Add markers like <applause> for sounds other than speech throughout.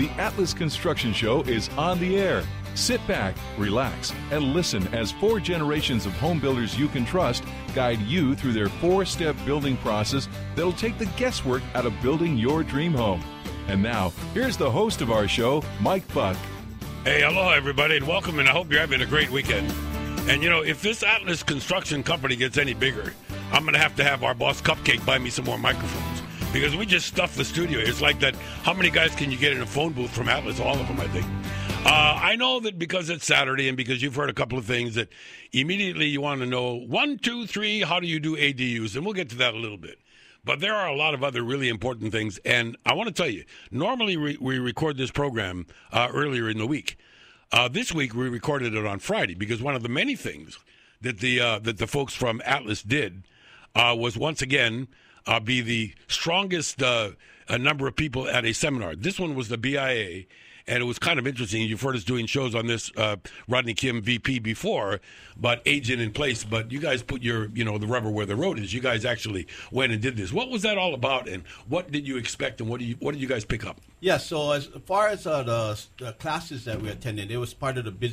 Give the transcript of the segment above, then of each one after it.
the Atlas Construction Show is on the air. Sit back, relax, and listen as four generations of home builders you can trust guide you through their four step building process that'll take the guesswork out of building your dream home. And now, here's the host of our show, Mike Buck. Hey, hello, everybody, and welcome, and I hope you're having a great weekend. And you know, if this Atlas Construction Company gets any bigger, I'm going to have to have our boss Cupcake buy me some more microphones because we just stuffed the studio. It's like that. How many guys can you get in a phone booth from Atlas? All of them, I think. Uh, I know that because it's Saturday and because you've heard a couple of things that immediately you want to know one, two, three, how do you do ADUs? And we'll get to that a little bit. But there are a lot of other really important things. And I want to tell you, normally we, we record this program uh, earlier in the week. Uh, this week we recorded it on Friday because one of the many things that the uh, that the folks from Atlas did uh, was once again uh, be the strongest uh, number of people at a seminar. This one was the BIA, and it was kind of interesting. You've heard us doing shows on this uh, Rodney Kim VP before, but aging in place. But you guys put your, you know, the rubber where the road is. You guys actually went and did this. What was that all about, and what did you expect, and what do you what did you guys pick up? Yeah, so as far as uh, the, the, classes that we attended, it was part of the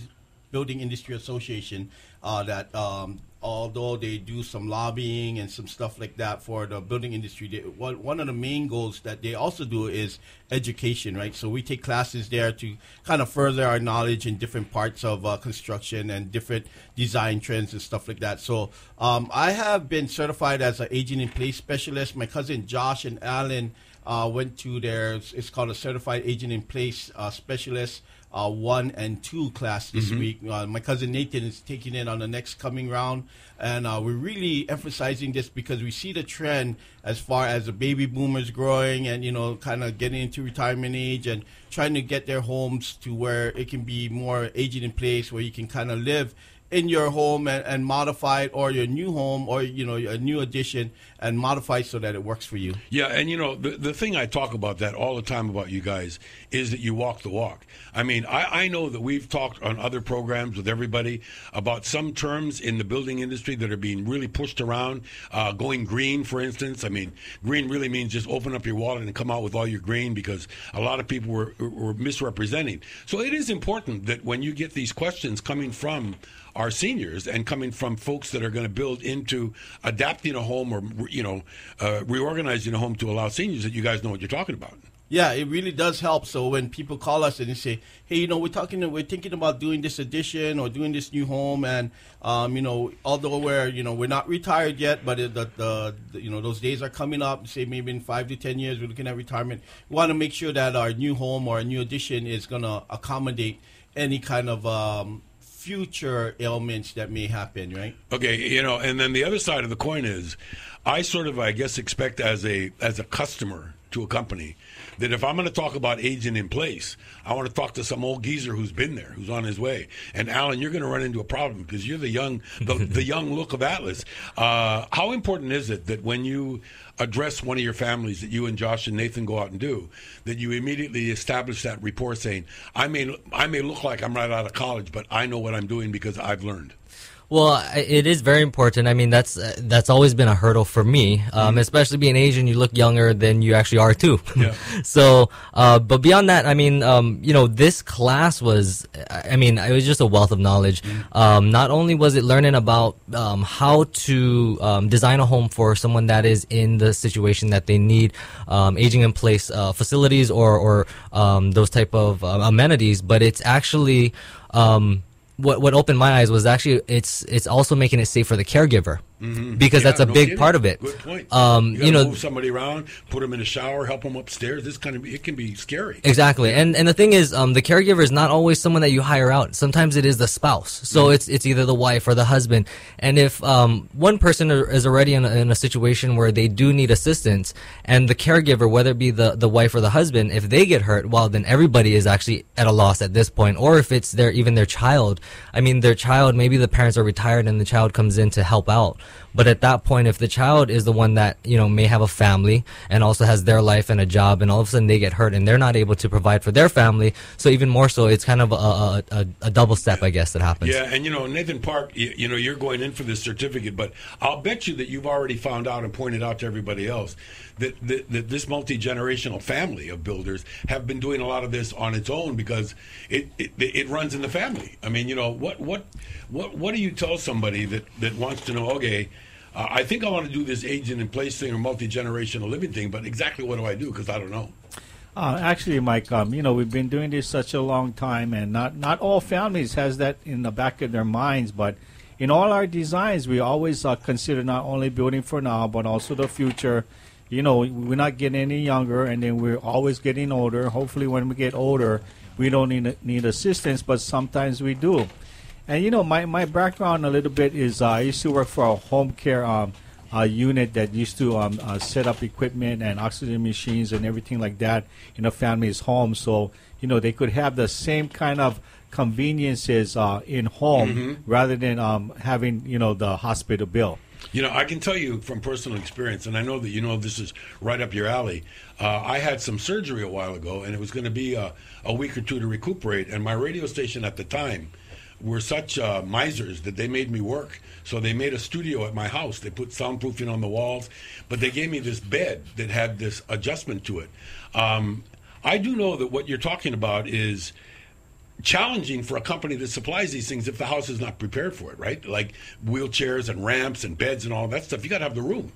Building Industry Association uh, that um, although they do some lobbying and some stuff like that for the building industry, they, one of the main goals that they also do is education, right? So we take classes there to kind of further our knowledge in different parts of uh, construction and different design trends and stuff like that. So um, I have been certified as an aging in place specialist. My cousin Josh and Alan uh, went to their, it's called a certified aging in place uh, specialist uh, one and two class this mm-hmm. week. Uh, my cousin Nathan is taking it on the next coming round, and uh, we're really emphasizing this because we see the trend as far as the baby boomers growing and you know kind of getting into retirement age and trying to get their homes to where it can be more aging in place where you can kind of live in your home and, and modify it or your new home or you know a new addition and modify so that it works for you. Yeah and you know the, the thing i talk about that all the time about you guys is that you walk the walk. I mean I, I know that we've talked on other programs with everybody about some terms in the building industry that are being really pushed around. Uh, going green for instance. I mean green really means just open up your wallet and come out with all your green because a lot of people were, were misrepresenting. So it is important that when you get these questions coming from our seniors and coming from folks that are going to build into adapting a home or you know uh, reorganizing a home to allow seniors that you guys know what you're talking about. Yeah, it really does help. So when people call us and they say, "Hey, you know, we're talking, we're thinking about doing this addition or doing this new home," and um, you know, although we're, you know, we're not retired yet, but it, the, the, the, you know, those days are coming up. Say maybe in five to ten years, we're looking at retirement. We want to make sure that our new home or a new addition is going to accommodate any kind of um, future ailments that may happen, right? Okay, you know, and then the other side of the coin is, I sort of, I guess, expect as a as a customer to a company that if I'm going to talk about aging in place, I want to talk to some old geezer who's been there, who's on his way. And Alan, you're going to run into a problem because you're the young, the, <laughs> the young look of Atlas. Uh, how important is it that when you address one of your families that you and Josh and Nathan go out and do, that you immediately establish that report saying, I may, I may look like I'm right out of college, but I know what I'm doing because I've learned. Well, it is very important. I mean, that's uh, that's always been a hurdle for me, um, mm-hmm. especially being Asian. You look younger than you actually are too. Yeah. <laughs> so, uh, but beyond that, I mean, um, you know, this class was, I mean, it was just a wealth of knowledge. Mm-hmm. Um, not only was it learning about um, how to um, design a home for someone that is in the situation that they need um, aging in place uh, facilities or or those type of uh, amenities, but it's actually um, what what opened my eyes was actually it's it's also making it safe for the caregiver. Mm-hmm. Because yeah, that's a no big kidding. part of it. Good point. Um, you, you know, move somebody around, put them in a shower, help them upstairs. This kind of it can be scary. Exactly, and and the thing is, um, the caregiver is not always someone that you hire out. Sometimes it is the spouse. So mm-hmm. it's it's either the wife or the husband. And if um, one person is already in a, in a situation where they do need assistance, and the caregiver, whether it be the the wife or the husband, if they get hurt, well, then everybody is actually at a loss at this point. Or if it's their even their child. I mean, their child. Maybe the parents are retired and the child comes in to help out But at that point, if the child is the one that you know may have a family and also has their life and a job, and all of a sudden they get hurt and they're not able to provide for their family, so even more so, it's kind of a, a, a, a double step, I guess, that happens. Yeah, and you know, Nathan Park, you, you know, you're going in for this certificate, but I'll bet you that you've already found out and pointed out to everybody else that, that, that this multi generational family of builders have been doing a lot of this on its own because it, it it runs in the family. I mean, you know, what what what what do you tell somebody that that wants to know? Okay. Uh, I think I want to do this aging in place thing or multi generational living thing, but exactly what do I do? Because I don't know. Uh, actually, Mike, um, you know we've been doing this such a long time, and not not all families has that in the back of their minds. But in all our designs, we always uh, consider not only building for now, but also the future. You know, we're not getting any younger, and then we're always getting older. Hopefully, when we get older, we don't need need assistance, but sometimes we do. And you know, my, my background a little bit is uh, I used to work for a home care um, uh, unit that used to um, uh, set up equipment and oxygen machines and everything like that in a family's home. So you know they could have the same kind of conveniences uh, in home Mm-hmm. rather than um, having you know the hospital bill. You know, I can tell you from personal experience, and I know that you know this is right up your alley. Uh, I had some surgery a while ago, and it was going to be a, a week or two to recuperate. And my radio station at the time were such uh, misers that they made me work. So they made a studio at my house. They put soundproofing on the walls, but they gave me this bed that had this adjustment to it. Um, I do know that what you're talking about is challenging for a company that supplies these things if the house is not prepared for it, right? Like wheelchairs and ramps and beds and all that stuff. You got to have the room.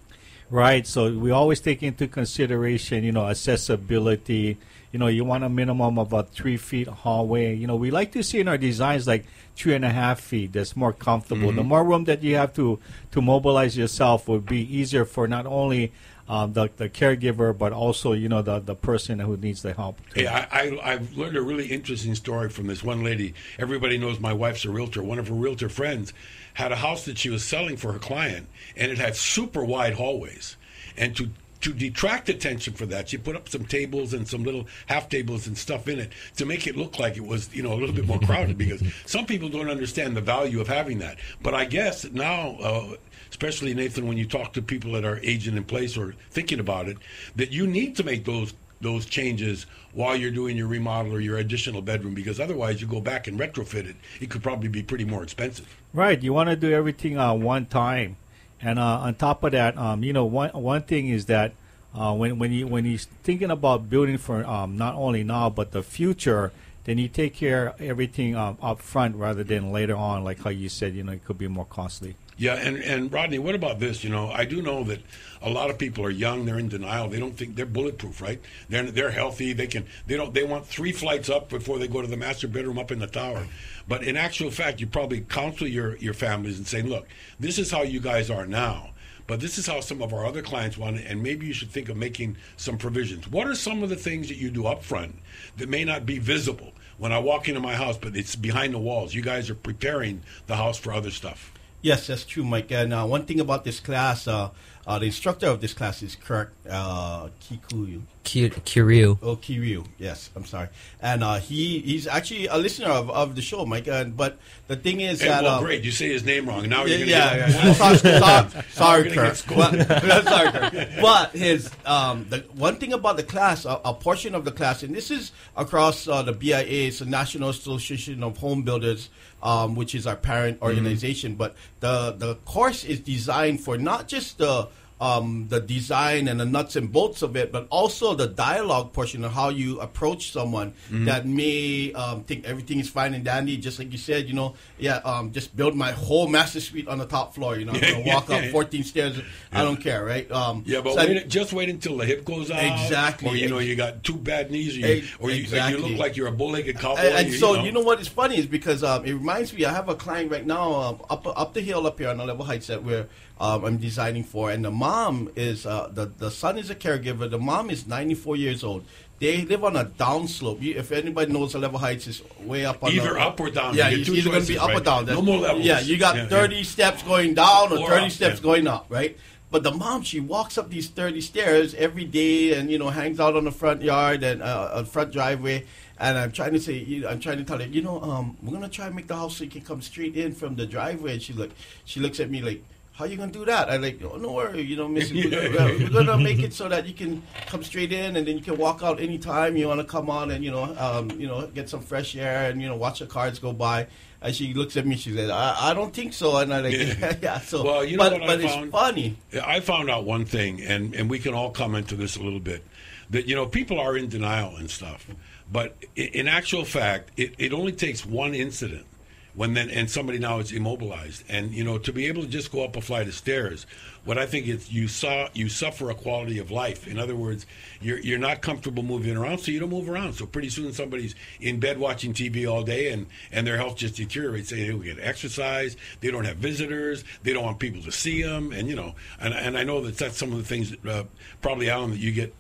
Right. So we always take into consideration, you know, accessibility. You know, you want a minimum of a three feet hallway. You know, we like to see in our designs like three and a half feet. That's more comfortable. The mm-hmm. more room that you have to to mobilize yourself would be easier for not only um, the the caregiver but also you know the the person who needs the help. too. Hey, I, I, I've learned a really interesting story from this one lady. Everybody knows my wife's a realtor. One of her realtor friends had a house that she was selling for her client, and it had super wide hallways. And to to detract attention for that, she put up some tables and some little half tables and stuff in it to make it look like it was, you know, a little bit more crowded. Because <laughs> some people don't understand the value of having that. But I guess now. Uh, especially Nathan, when you talk to people that are aging in place or thinking about it, that you need to make those those changes while you're doing your remodel or your additional bedroom because otherwise you go back and retrofit it. It could probably be pretty more expensive. Right. You want to do everything uh, one time, and uh, on top of that, um, you know, one one thing is that uh, when when you when you're thinking about building for um, not only now but the future, then you take care of everything um, up front rather than later on, like how you said. You know, it could be more costly. Yeah, and, and Rodney, what about this? You know, I do know that a lot of people are young. They're in denial. They don't think they're bulletproof, right? They're they're healthy. They can they don't they want three flights up before they go to the master bedroom up in the tower. But in actual fact, you probably counsel your your families and say, look, this is how you guys are now. But this is how some of our other clients want it, and maybe you should think of making some provisions. What are some of the things that you do up front that may not be visible when I walk into my house, but it's behind the walls? You guys are preparing the house for other stuff. Yes, that's true, Mike. And uh, one thing about this class, uh, uh, the instructor of this class is Kirk uh, Kikuyu. Ki- Kiryu. Oh, Kiryu. Yes, I'm sorry. And uh, he he's actually a listener of, of the show, Mike. And but the thing is Hey, that well, uh, great. You say his name wrong. Now yeah, you're yeah, going <laughs> to yeah. sorry, sorry, <laughs> sorry, Kirk. But, <laughs> sorry, Kirk. But his um, the one thing about the class, a, a portion of the class, and this is across uh, the BIA, it's the National Association of Home Builders, um, which is our parent organization. But the the course is designed for not just the um, the design and the nuts and bolts of it, but also the dialogue portion of how you approach someone that may um, think everything is fine and dandy. Just like you said, you know, yeah, um, just build my whole master suite on the top floor. You know, I'm gonna <laughs> walk up 14 stairs. I don't care, right? Um, Yeah, but so- wait, just wait until the hip goes out. Exactly. Or you know, you got two bad knees, or you, or you, you look like you're a bow-legged cowboy. and, and you, so know. you know what is funny is because um, it reminds me. I have a client right now um, up up the hill up here on the level heights that we're um, I'm designing for, and the mom is uh, the the son is a caregiver. The mom is 94 years old. They live on a downslope. If anybody knows the level heights is way up on Either the, up or down. Yeah, it's either going to be up or right? down. No more levels. Yeah, you got Yeah, 30 yeah. steps going down or, Or 30 up, steps yeah. going up, right? But the mom, she walks up these 30 stairs every day and, you know, hangs out on the front yard and uh, front driveway. And I'm trying to say, you- I'm trying to tell her, you know, um, we're going to try and make the house so you can come straight in from the driveway. And she look, she looks at me like, how you gonna do that? I like, oh, no worry, you know, Mrs. We're, gonna, we're gonna make it so that you can come straight in, and then you can walk out anytime you want to come on, and you know, um, you know, get some fresh air, and you know, watch the cars go by. And she looks at me, she said, I, I don't think so, and I like, yeah, <laughs> yeah so, Well, you know but, but it's funny. I found out one thing, and, and we can all comment to this a little bit, that you know people are in denial and stuff, but in actual fact, it, it only takes one incident when then and somebody now is immobilized, and you know to be able to just go up a flight of stairs. What I think is you saw you suffer a quality of life. In other words, you're you're not comfortable moving around, so you don't move around. So pretty soon somebody's in bed watching TV all day, and and their health just deteriorates. They don't get exercise. They don't have visitors. They don't want people to see them, and you know, and and I know that that's some of the things that, uh, probably Alan that you get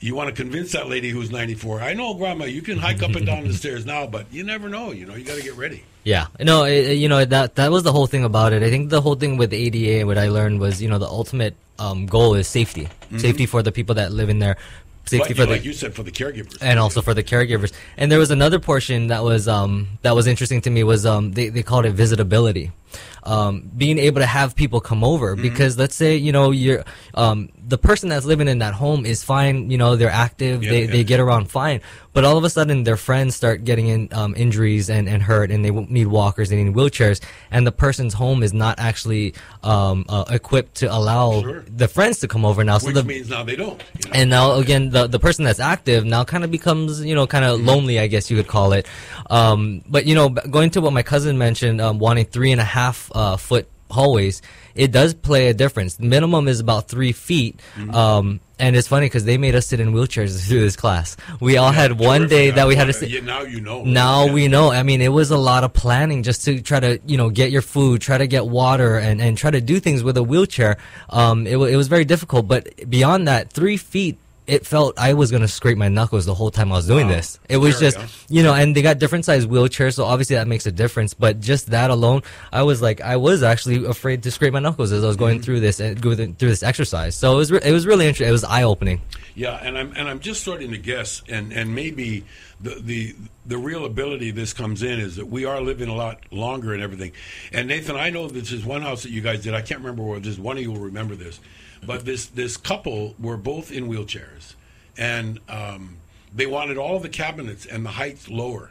you want to convince that lady who's 94 i know grandma you can hike up and down the stairs now but you never know you know you got to get ready. Yeah, no, it, it- you know that that was the whole thing about it. I think the whole thing with ADA, what I learned was, you know, the ultimate um, goal is safety, safety for the people that live in there, safety but for like the you said for the caregivers. And also for the caregivers. And there was another portion that was um, that was interesting to me was um, they they called it visitability, um, being able to have people come over Mm-hmm. because let's say you know you're um, the person that's living in that home is fine, you know they're active, Yeah, they yeah. they get around fine, but all of a sudden their friends start getting in um, injuries and, and hurt, and they need walkers, they need wheelchairs, and the person's home is not actually um, uh, equipped to allow Sure. the friends to come over now. So which the means now they don't you know? and now again the the person that's active now kind of becomes you know kind of lonely i guess you could call it um, but you know going to what my cousin mentioned um, wanting three and a half uh, foot hallways it does play a difference minimum is about three feet um, and it's funny because they made us sit in wheelchairs through this class we all had one Terrific. day that we had to sit yeah, now you know now Yeah. we know. I mean, it was a lot of planning just to try to, you know, get your food, try to get water, and, and try to do things with a wheelchair. Um, it, it was very difficult. But beyond that, three feet, it felt I was gonna scrape my knuckles the whole time I was doing Wow. this. It was There just, you know, and they got different size wheelchairs, so obviously that makes a difference. But just that alone, I was like, I was actually afraid to scrape my knuckles as I was Mm-hmm. going through this and going through this exercise. So it was, re- it was really interesting. It was eye opening. Yeah, and I'm and I'm just starting to guess, and and maybe the the the real ability this comes in is that we are living a lot longer and everything. And Nathan, I know this is one house that you guys did. I can't remember where this. One of you will remember this, but this this couple were both in wheelchairs, and um, they wanted all the cabinets and the heights lower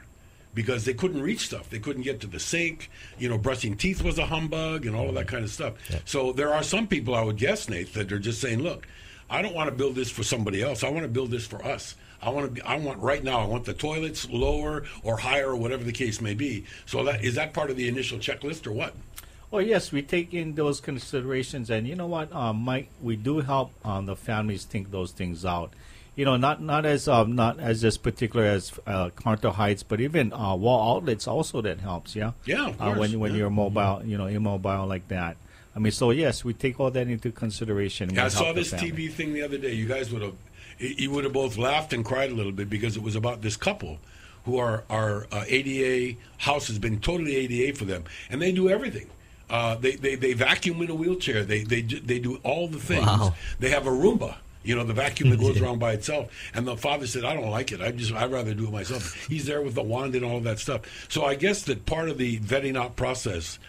because they couldn't reach stuff. They couldn't get to the sink. You know, brushing teeth was a humbug and all of that kind of stuff. So there are some people, I would guess, Nate, that are just saying, "Look, I don't want to build this for somebody else. I want to build this for us. I want to. Be, I want right now. I want the toilets lower or higher or whatever the case may be. So that is that part of the initial checklist or what? Oh yes, we take in those considerations, and you know what, um, Mike, we do help um, the families think those things out. You know, not not as um, not as as particular as uh, counter heights, but even uh, wall outlets also that helps. Yeah. Yeah, of Uh, when when yeah. you're mobile, you know, immobile like that. I mean, so yes, we take all that into consideration. Yeah, I saw this. TV thing the other day. You guys would have, you would have both laughed and cried a little bit because it was about this couple who are are uh, ADA house has been totally ADA for them, and they do everything. Uh, they, they they vacuum in a wheelchair. They they do- they do all the things. Wow. They have a Roomba. You know the vacuum that <laughs> goes around by itself. And the father said, "I don't like it. I just I'd rather do it myself." He's there with the wand and all of that stuff. So I guess that part of the vetting out process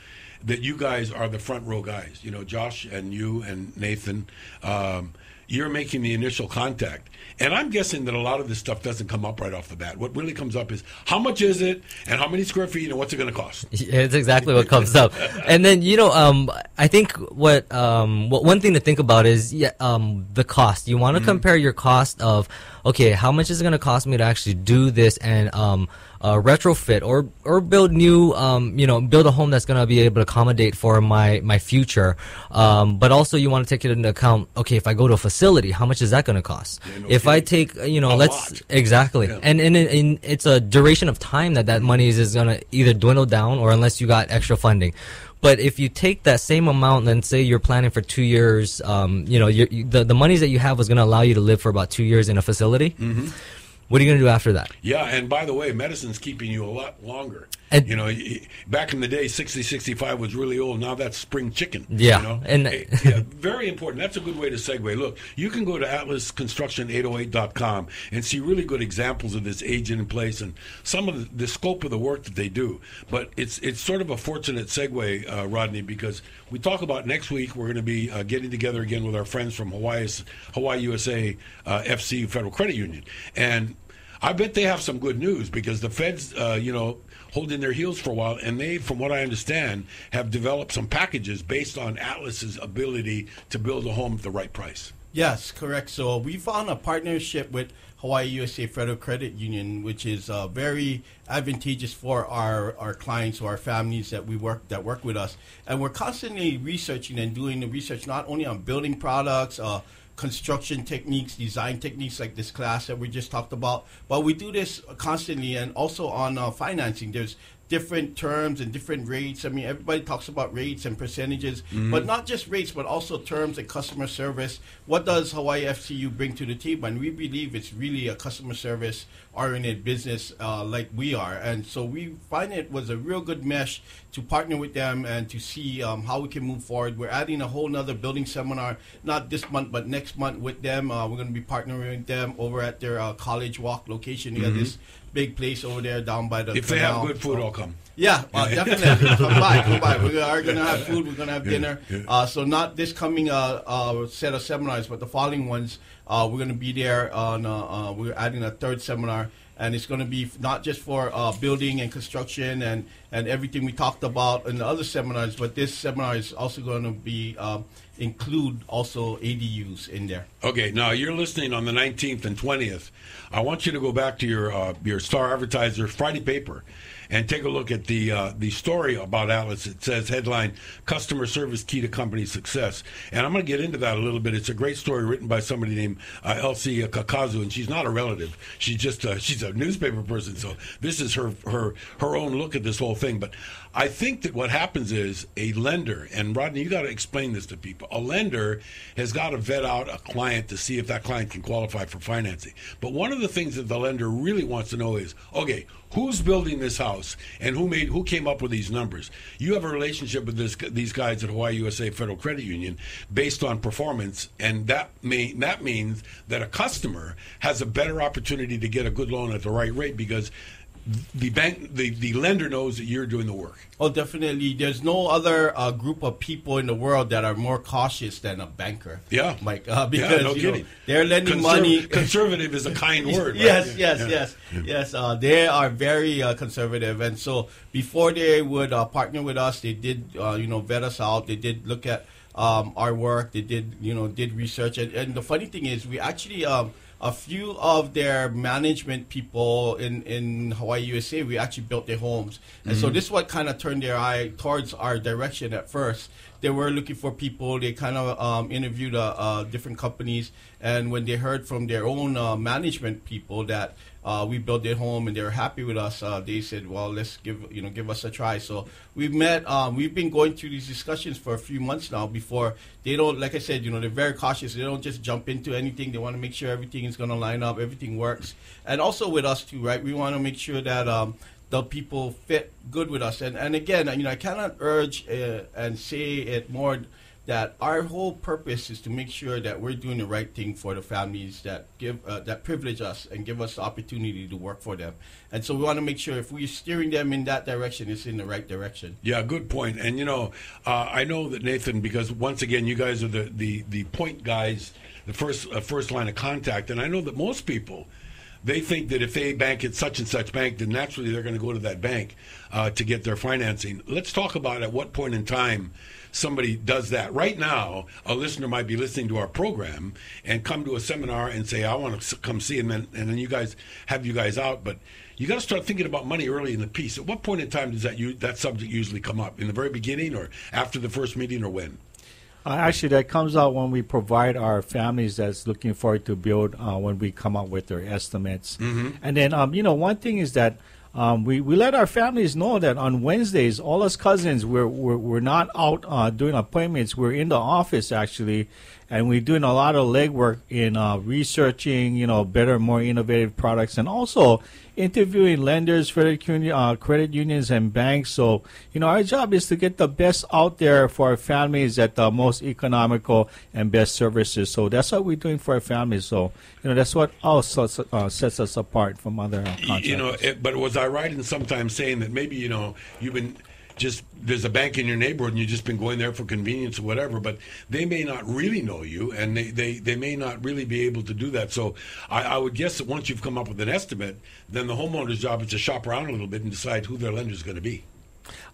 that you guys are the front row guys. You know, Josh and you and Nathan, um, you're making the initial contact. And I'm guessing that a lot of this stuff doesn't come up right off the bat. What really comes up is how much is it, and how many square feet, and what's it going to cost. <laughs> It's exactly what comes up. <laughs> And then you know, um, I think what um, what one thing to think about is yeah, um, the cost. You want to compare your cost of okay, how much is it going to cost me to actually do this and um, uh, retrofit or or build new um, you know build a home that's going to be able to accommodate for my my future. Um, but also you want to take it into account. Okay, if I go to a facility, how much is that going to cost? Yeah, no if I take you know let's lot. exactly Yeah. and and, and it's a duration of time that that money is, is going to either dwindle down or unless you got extra funding but if you take that same amount and say you're planning for two years um, you know you're, you, the, the monies that you have was going to allow you to live for about two years in a facility Mm-hmm. what are you going to do after that Yeah, and by the way, medicine's keeping you a lot longer. And- you know, back in the day, 60, 65 was really old. Now that's spring chicken. Yeah, You know? and- Eh, yeah, very important. That's a good way to segue. Look, you can go to atlasconstruction808.com and see really good examples of this aging in place and some of the, the scope of the work that they do. But it's it's sort of a fortunate segue, uh, Rodney, because we talk about next week we're going to be uh, getting together again with our friends from Hawaii, Hawaii USA uh, FC Federal Credit Union, and I bet they have some good news because the feds, uh, you know, holding their heels for a while, and they, from what I understand, have developed some packages based on Atlas's ability to build a home at the right price. Yes, correct. So we found a partnership with Hawaii USA Federal Credit Union, which is uh, very advantageous for our, our clients or our families that we work that work with us. And we're constantly researching and doing the research not only on building products, uh, construction techniques, design techniques like this class that we just talked about, but we do this constantly and also on uh, financing. There's different terms and different rates. I mean, everybody talks about rates and percentages, but not just rates, but also terms and customer service. What does Hawaii FCU bring to the table? And we believe it's really a customer service oriented business uh, like we are. And so we find it was a real good mesh to partner with them and to see um, how we can move forward. We're adding a whole nother building seminar, not this month, but next month with them. Uh, we're going to be partnering with them over at their uh, College Walk location. Got this big place over there down by the If they have good food, I'll come. Yeah, uh, definitely. come by, come by. <laughs> We are going to have food. We're going to have dinner. Uh, so not this coming uh, uh, set of seminars, but the following ones. Uh, we're going to be there on. We're adding a third seminar, and it's going to be not just for uh, building and construction and and everything we talked about in the other seminars, but this seminar is also going to be um, include also ADUs in there. Okay, now you're listening on the 19th and 20th. I want you to go back to your uh, your Star Advertiser Friday paper and take a look at the uh, the story about Atlas. It says headline: "Customer Service Key to Company Success." And I'm going to get into that a little bit. It's a great story written by somebody named uh, Elsie Kakazu, and she's not a relative. She's just uh, she's a newspaper person. So this is her her her own look at this whole thing. But I think that what happens is a lender, and Rodney, you got to explain this to people. A lender has got to vet out a client to see if that client can qualify for financing. But one of the things that the lender really wants to know is, okay, who's building this house and who made who came up with these numbers? You have a relationship with this, these guys at Hawaii USA Federal Credit Union based on performance, and that may that means that a customer has a better opportunity to get a good loan at the right rate because the bank the, the lender knows that you're doing the work. Oh, definitely. There's no other uh, group of people in the world that are more cautious than a banker. Yeah. Mike. Uh, because no you know, kidding. they're lending Conserv- money. <laughs> Conservative is a kind word. right? yes, Yeah. yes, Yeah. yes, yes. Uh, they are very uh, conservative, and so before they would uh, partner with us, they did, uh, you know, vet us out. They did look at um, our work. They did, you know, did research, and, and the funny thing is, we actually. Um, a few of their management people in, in Hawaii, USA, we actually built their homes. And so this is what kind of turned their eye towards our direction at first. They were looking for people. They kind of um, interviewed uh, uh, different companies. And when they heard from their own uh, management people that uh, we built their home and they were happy with us, uh, they said, "Well, let's give you know give us a try." So we've met. Um, we've been going through these discussions for a few months now. Before they don't, like I said, you know, they're very cautious. They don't just jump into anything. They want to make sure everything is going to line up, everything works, and also with us too, right? We want to make sure that. Um, the people fit good with us, and and again, you know, I cannot urge uh, and say it more that our whole purpose is to make sure that we're doing the right thing for the families that give uh, that privilege us and give us the opportunity to work for them. And so we want to make sure if we're steering them in that direction, it's in the right direction. Yeah, good point. And you know, uh, I know that Nathan, because once again, you guys are the the, the point guys, the first uh, first line of contact, and I know that most people. They think that if they bank at such and such bank, then naturally they're going to go to that bank uh, to get their financing. Let's talk about at what point in time somebody does that. Right now, a listener might be listening to our program and come to a seminar and say, "I want to come see," and then and then you guys have you guys out, but you got to start thinking about money early in the piece. At what point in time does that you, that subject usually come up? In the very beginning, or after the first meeting, or when? Uh, actually, that comes out when we provide our families that's looking forward to build uh, when we come up with their estimates. And then, um, you know, one thing is that um, we, we let our families know that on Wednesdays, all us cousins, we're, we're, we're not out uh, doing appointments. We're in the office actually, and we're doing a lot of legwork in uh, researching, you know, better, more innovative products, and also interviewing lenders, credit, union, uh, credit unions, and banks. So, you know, our job is to get the best out there for our families at the most economical and best services. So that's what we're doing for our families. So, you know, that's what also uh, sets us apart from other. You know, it, but was I right in sometimes saying that maybe you know you've been just there's a bank in your neighborhood and you've just been going there for convenience or whatever, but they may not really know you and they, they, they may not really be able to do that. So I, I would guess that once you've come up with an estimate, then the homeowner's job is to shop around a little bit and decide who their lender is going to be.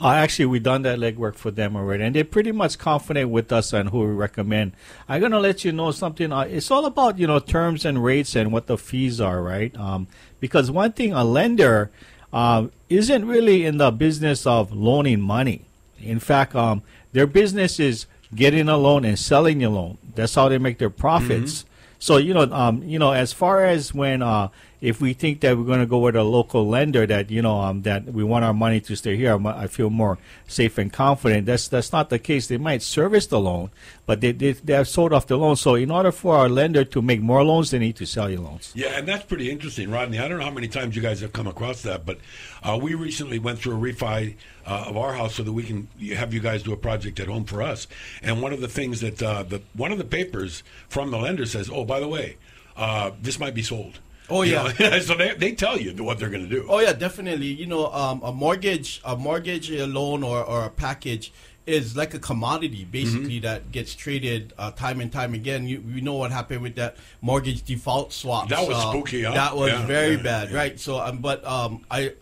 Uh, actually, we've done that legwork for them already, and they're pretty much confident with us and who we recommend. I'm gonna let you know something. Uh, it's all about you know terms and rates and what the fees are, right? Um, because one thing a lender uh, isn't really in the business of loaning money. In fact, um, their business is getting a loan and selling a loan. That's how they make their profits. Mm-hmm. So you know, um, you know, as far as when uh, if we think that we're going to go with a local lender that you know um, that we want our money to stay here, I feel more safe and confident. That's that's not the case. They might service the loan, but they they, they have sold off the loan. So in order for our lender to make more loans, they need to sell you loans. Yeah, and that's pretty interesting, Rodney. I don't know how many times you guys have come across that, but uh, we recently went through a refi uh, of our house so that we can have you guys do a project at home for us. And one of the things that uh, the one of the papers from the lender says, oh, by the way, uh, this might be sold. Oh yeah. <laughs> so they, they tell you what they're going to do. Oh yeah, definitely. You know, um, a mortgage, a mortgage loan or, or a package is like a commodity basically mm-hmm. that gets traded uh, time and time again. You, you know what happened with that mortgage default swap. That was uh, spooky. Huh? That was yeah, very yeah, bad, yeah. right? So, um, but um, I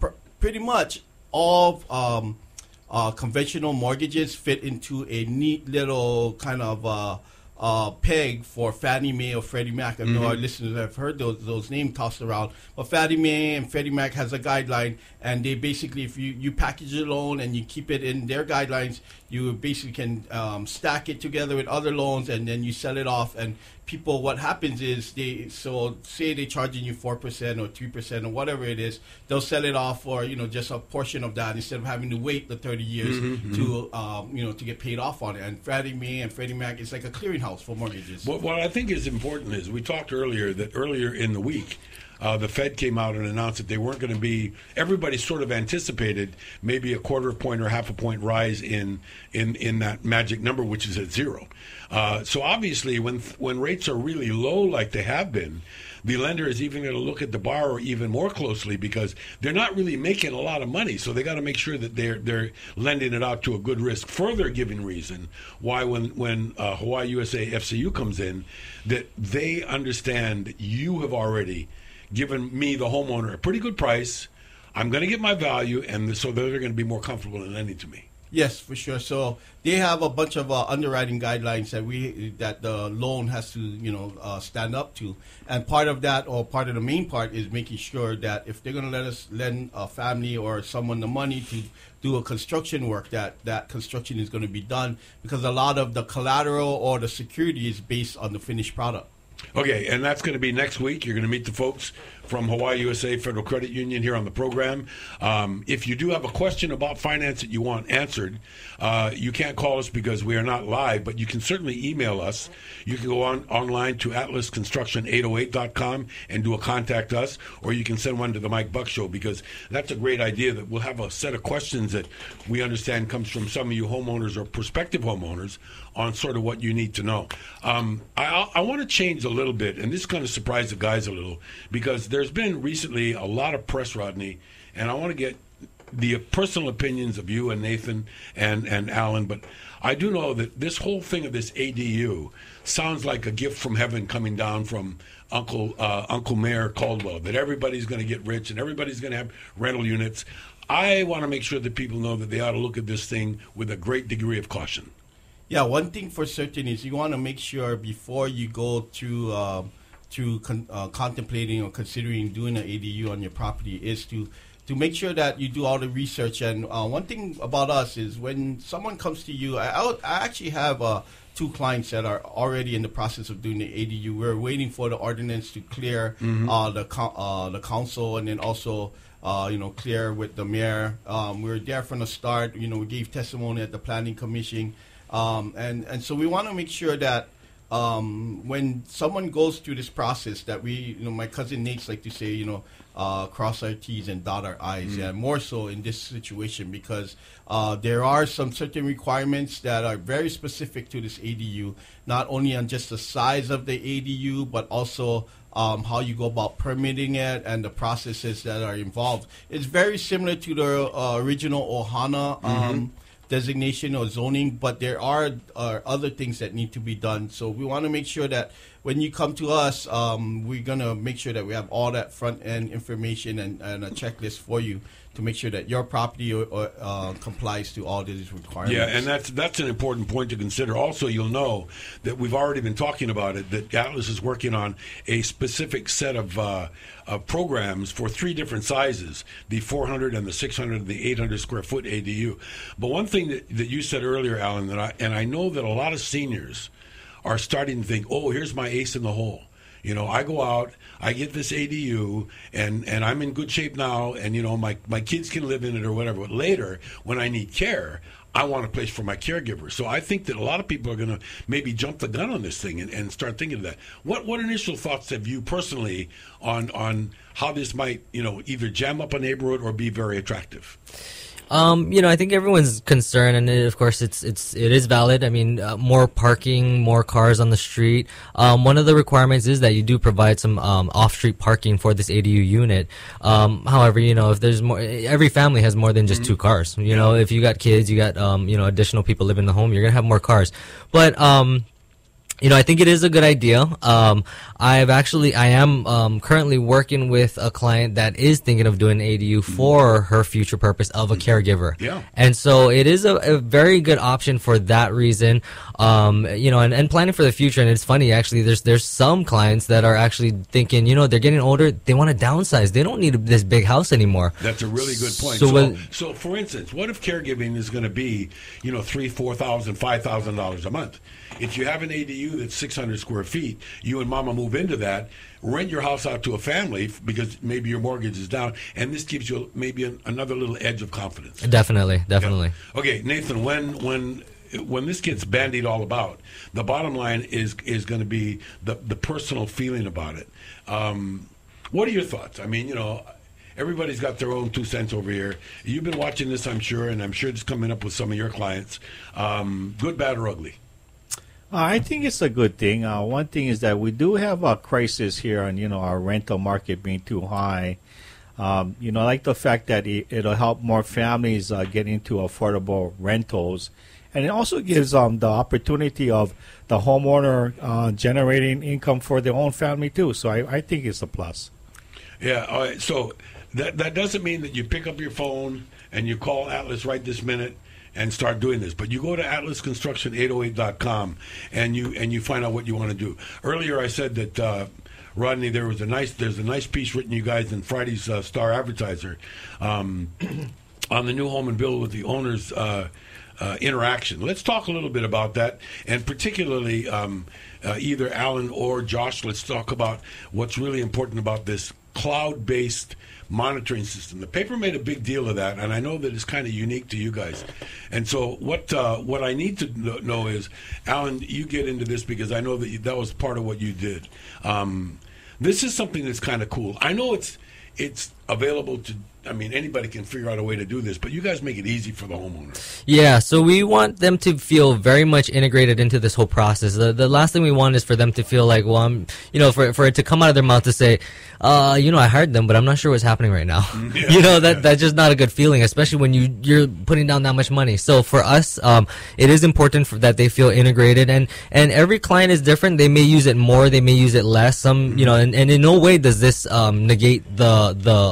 pr- pretty much all um, uh, conventional mortgages fit into a neat little kind of uh, peg for Fannie Mae or Freddie Mac. I know mm-hmm. our listeners have heard those those names tossed around. But Fannie Mae and Freddie Mac has a guideline, and they basically, if you, you package a loan and you keep it in their guidelines, you basically can um, stack it together with other loans, and then you sell it off. And people, what happens is they so say they're charging you four percent or three percent or whatever it is, they'll sell it off for you know just a portion of that instead of having to wait the thirty years mm-hmm, to mm-hmm. Um, you know to get paid off on it. And Freddie Mae and Freddie Mac is like a clearinghouse for mortgages. What, what I think is important is we talked earlier that earlier in the week. Uh, the Fed came out and announced that they weren't going to be. Everybody sort of anticipated maybe a quarter of point or half a point rise in in in that magic number, which is at zero. Uh, so obviously, when when rates are really low, like they have been, the lender is even going to look at the borrower even more closely because they're not really making a lot of money. So they got to make sure that they're they're lending it out to a good risk. Further giving reason why when when uh, Hawaii USA FCU comes in, that they understand you have already given me the homeowner a pretty good price. I'm going to get my value, and so they're going to be more comfortable in lending to me. Yes, for sure. So they have a bunch of uh, underwriting guidelines that we that the loan has to you know uh, stand up to, and part of that or part of the main part is making sure that if they're going to let us lend a family or someone the money to do a construction work, that that construction is going to be done because a lot of the collateral or the security is based on the finished product. Okay, and that's going to be next week. You're going to meet the folks from Hawaii USA Federal Credit Union here on the program. Um, if you do have a question about finance that you want answered, uh, you can't call us because we are not live, but you can certainly email us. You can go on online to atlasconstruction808.com and do a contact us, or you can send one to the Mike Buck Show because that's a great idea that we'll have a set of questions that we understand comes from some of you homeowners or prospective homeowners on sort of what you need to know. Um, I, I want to change a little bit, and this is going to surprise the guys a little because there's been recently a lot of press, Rodney, and I want to get the personal opinions of you and Nathan and, and Alan, but I do know that this whole thing of this ADU sounds like a gift from heaven coming down from Uncle uh, Uncle Mayor Caldwell. That everybody's going to get rich and everybody's going to have rental units. I want to make sure that people know that they ought to look at this thing with a great degree of caution. Yeah, one thing for certain is you want to make sure before you go to uh, to con- uh, contemplating or considering doing an ADU on your property is to to make sure that you do all the research. And uh, one thing about us is when someone comes to you, I, I actually have uh, two clients that are already in the process of doing the ADU. We're waiting for the ordinance to clear mm-hmm. uh, the uh, the council, and then also. Uh, you know, clear with the mayor. Um, we were there from the start. You know, we gave testimony at the planning commission. Um, and, and so we want to make sure that um, when someone goes through this process that we, you know, my cousin Nate's like to say, you know, uh, cross our T's and dot our I's. Mm. Yeah, more so in this situation because uh, there are some certain requirements that are very specific to this ADU, not only on just the size of the ADU, but also um, how you go about permitting it and the processes that are involved. It's very similar to the uh, original Ohana. Um, mm-hmm designation or zoning, but there are, are other things that need to be done. So we want to make sure that when you come to us, um, we're going to make sure that we have all that front end information and, and a checklist for you to make sure that your property uh, uh, complies to all these requirements. Yeah, and that's that's an important point to consider. Also, you'll know that we've already been talking about it. That Atlas is working on a specific set of, uh, of programs for three different sizes: the 400 and the 600 and the 800 square foot ADU. But one thing that, that you said earlier, Alan, that I, and I know that a lot of seniors are starting to think, "Oh, here's my ace in the hole." You know, I go out, I get this ADU, and and I'm in good shape now, and you know, my my kids can live in it or whatever. But later, when I need care, I want a place for my caregiver. So I think that a lot of people are going to maybe jump the gun on this thing and, and start thinking of that. What what initial thoughts have you personally on on how this might you know either jam up a neighborhood or be very attractive? Um, you know, I think everyone's concerned, and it, of course, it's it's it is valid. I mean, uh, more parking, more cars on the street. Um, one of the requirements is that you do provide some um, off-street parking for this ADU unit. Um, however, you know, if there's more, every family has more than just mm-hmm. two cars. You know, if you got kids, you got um, you know additional people living in the home, you're gonna have more cars. But um, you know, I think it is a good idea. Um, I've actually, I am um, currently working with a client that is thinking of doing ADU for her future purpose of a caregiver. Yeah. And so it is a, a very good option for that reason. Um, you know, and, and planning for the future. And it's funny, actually, there's there's some clients that are actually thinking, you know, they're getting older, they want to downsize. They don't need this big house anymore. That's a really good point. So, so, when, so for instance, what if caregiving is going to be, you know, three, four thousand, five thousand dollars a month? If you have an ADU that's 600 square feet, you and mama move into that, rent your house out to a family because maybe your mortgage is down, and this gives you maybe an, another little edge of confidence. Definitely, definitely. Yeah. Okay, Nathan, when when when this gets bandied all about, the bottom line is is going to be the the personal feeling about it. Um, what are your thoughts? I mean, you know, everybody's got their own two cents over here. You've been watching this, I'm sure, and I'm sure it's coming up with some of your clients. Um, good, bad, or ugly. I think it's a good thing. Uh, one thing is that we do have a crisis here on you know our rental market being too high. Um, you know, I like the fact that it, will help more families uh, get into affordable rentals, and it also gives um, the opportunity of the homeowner uh, generating income for their own family too. So I, I think it's a plus. Yeah. All right. So that that doesn't mean that you pick up your phone and you call Atlas right this minute and start doing this. But you go to atlasconstruction808.com and you and you find out what you want to do. Earlier, I said that. Uh, Rodney, there was a nice there's a nice piece written you guys in Friday's uh, Star Advertiser um, <clears throat> on the new home and build with the owners uh, uh, interaction. Let's talk a little bit about that, and particularly um, uh, either Alan or Josh. Let's talk about what's really important about this cloud-based monitoring system. The paper made a big deal of that, and I know that it's kind of unique to you guys. And so, what uh, what I need to know is, Alan, you get into this because I know that you, that was part of what you did. Um, this is something that's kind of cool. I know it's it's available to I mean, anybody can figure out a way to do this, but you guys make it easy for the homeowner. Yeah, so we want them to feel very much integrated into this whole process. The, the last thing we want is for them to feel like, well, I'm, you know, for, for it to come out of their mouth to say, uh, you know, I hired them, but I'm not sure what's happening right now. <laughs> Yeah, you know, that, yeah. that's just not a good feeling, especially when you, you're putting down that much money. So for us, um, it is important for, that they feel integrated and, and every client is different. They may use it more, they may use it less. Some, you know, and, and in no way does this, um, negate the, the,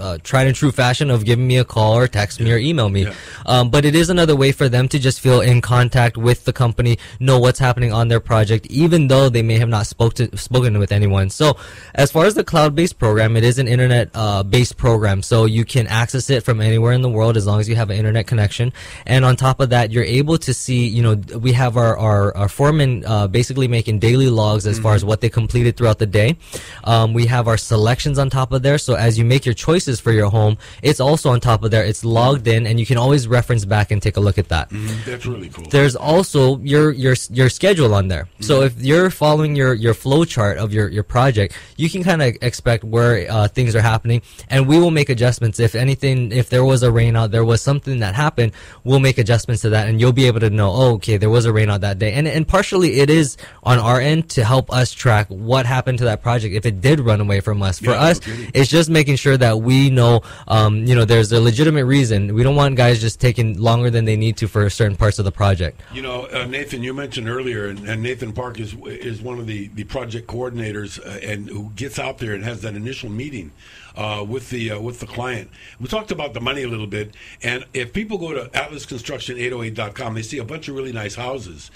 uh, tried and true fashion of giving me a call or text me or email me. Yeah. Um, but it is another way for them to just feel in contact with the company, know what's happening on their project, even though they may have not spoke to, spoken with anyone. So as far as the cloud-based program, it is an internet-based uh, program. So you can access it from anywhere in the world as long as you have an internet connection. And on top of that, you're able to see, you know, we have our, our, our foreman uh, basically making daily logs as mm-hmm. far as what they completed throughout the day. Um, we have our selections on top of there. So as you make your choices prices for your home, it's also on top of there. It's logged in, and you can always reference back and take a look at that. Mm, that's really cool. There's also your your your schedule on there. So if you're following your your flow chart of your your project, you can kind of expect where uh, things are happening, and we will make adjustments if anything. If there was a rain out, there was something that happened, we'll make adjustments to that, and you'll be able to know. Oh, okay, there was a rain out that day, and and partially it is on our end to help us track what happened to that project if it did run away from us. For Yeah, no us, it's just making sure that we know, um, you know, there's a legitimate reason. We don't want guys just taking longer than they need to for certain parts of the project. You know, uh, Nathan, you mentioned earlier, and, and Nathan Park is is one of the, the project coordinators, uh, and who gets out there and has that initial meeting uh, with the uh, with the client. We talked about the money a little bit, and if people go to atlasconstruction808.com, they see a bunch of really nice houses.